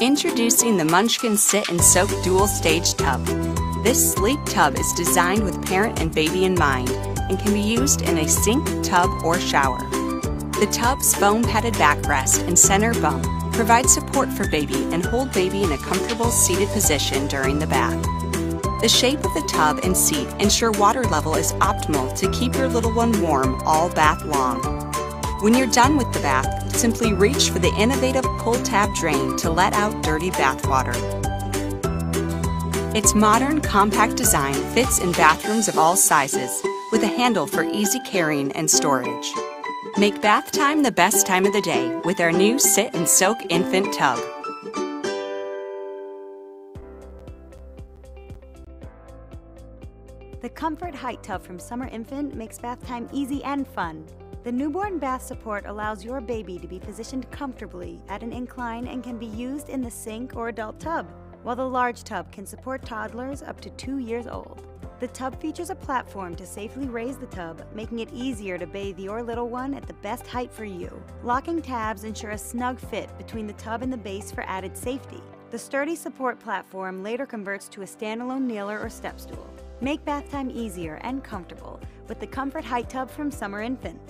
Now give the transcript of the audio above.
Introducing the Munchkin Sit and Soak Dual Stage Tub. This sleek tub is designed with parent and baby in mind and can be used in a sink, tub, or shower. The tub's foam padded backrest and center bump provide support for baby and hold baby in a comfortable seated position during the bath. The shape of the tub and seat ensure water level is optimal to keep your little one warm all bath long. When you're done with the bath, simply reach for the innovative pull tab drain to let out dirty bath water. Its modern, compact design fits in bathrooms of all sizes with a handle for easy carrying and storage. Make bath time the best time of the day with our new Sit and Soak Infant Tub. The Comfort Height Tub from Summer Infant makes bath time easy and fun. The newborn bath support allows your baby to be positioned comfortably at an incline and can be used in the sink or adult tub, while the large tub can support toddlers up to two years old. The tub features a platform to safely raise the tub, making it easier to bathe your little one at the best height for you. Locking tabs ensure a snug fit between the tub and the base for added safety. The sturdy support platform later converts to a standalone kneeler or step stool. Make bath time easier and comfortable with the Comfort Height Tub from Summer Infant.